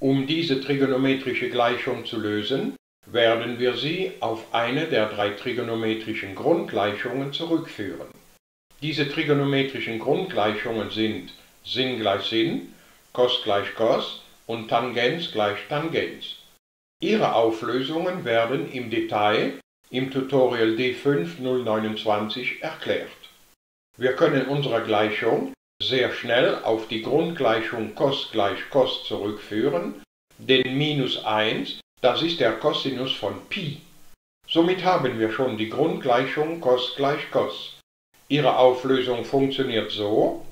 Um diese trigonometrische Gleichung zu lösen, werden wir sie auf eine der drei trigonometrischen Grundgleichungen zurückführen. Diese trigonometrischen Grundgleichungen sind Sinn gleich Sinn, Cos gleich Cos und Tangens gleich Tangens. Ihre Auflösungen werden im Detail im Tutorial D5029 erklärt. Wir können unsere Gleichung sehr schnell auf die Grundgleichung Cos gleich Cos zurückführen, denn minus 1, das ist der Cosinus von Pi. Somit haben wir schon die Grundgleichung Cos gleich Cos. Ihre Auflösung funktioniert so,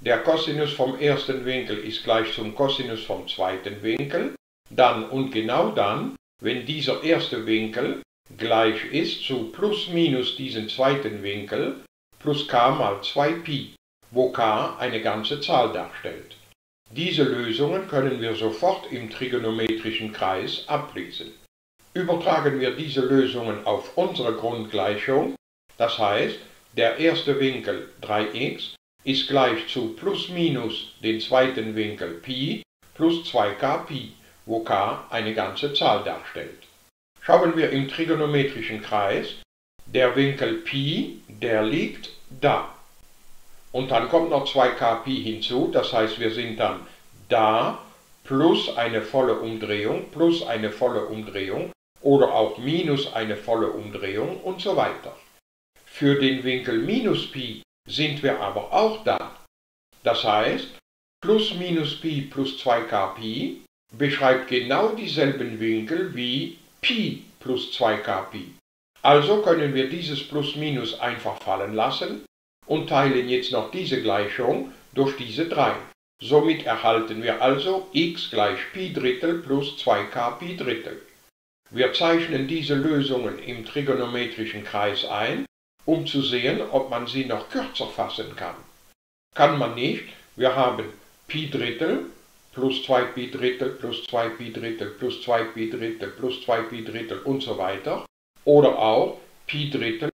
der Cosinus vom ersten Winkel ist gleich zum Cosinus vom zweiten Winkel, dann und genau dann, wenn dieser erste Winkel gleich ist zu plus minus diesen zweiten Winkel plus k mal 2pi, wo k eine ganze Zahl darstellt. Diese Lösungen können wir sofort im trigonometrischen Kreis ablesen. Übertragen wir diese Lösungen auf unsere Grundgleichung, das heißt, der erste Winkel 3x ist gleich zu plus minus den zweiten Winkel Pi plus 2k Pi, wo k eine ganze Zahl darstellt. Schauen wir im trigonometrischen Kreis, der Winkel Pi, der liegt da. Und dann kommt noch 2k Pi hinzu, das heißt wir sind dann da plus eine volle Umdrehung plus eine volle Umdrehung oder auch minus eine volle Umdrehung und so weiter. Für den Winkel minus Pi sind wir aber auch da. Das heißt, plus minus Pi plus 2k Pi beschreibt genau dieselben Winkel wie Pi plus 2k Pi. Also können wir dieses plus minus einfach fallen lassen und teilen jetzt noch diese Gleichung durch diese 3. Somit erhalten wir also x gleich Pi Drittel plus 2k Pi Drittel. Wir zeichnen diese Lösungen im trigonometrischen Kreis ein um zu sehen, ob man sie noch kürzer fassen kann. Kann man nicht, wir haben Pi Drittel plus 2 Pi Drittel plus 2 Pi Drittel plus 2 Pi Drittel plus 2 Pi Drittel und so weiter. Oder auch Pi Drittel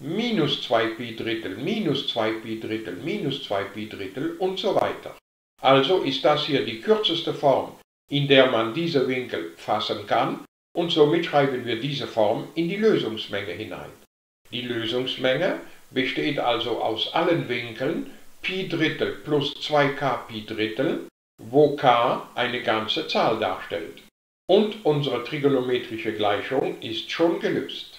minus 2 Pi Drittel minus 2 Pi Drittel minus 2 Pi Drittel und so weiter. Also ist das hier die kürzeste Form, in der man diese Winkel fassen kann und somit schreiben wir diese Form in die Lösungsmenge hinein. Die Lösungsmenge besteht also aus allen Winkeln Pi Drittel plus 2k Pi Drittel, wo k eine ganze Zahl darstellt. Und unsere trigonometrische Gleichung ist schon gelöst.